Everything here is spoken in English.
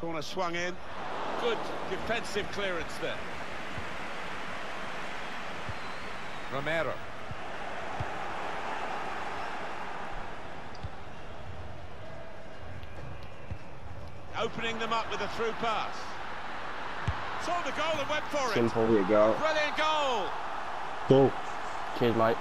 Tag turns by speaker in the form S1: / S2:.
S1: Corner swung in. Good defensive clearance there. Romero. Opening them up with a through pass. Saw the goal and went for it.
S2: Simple, you go.
S1: Brilliant goal.
S3: Go.
S2: Cheers, mate.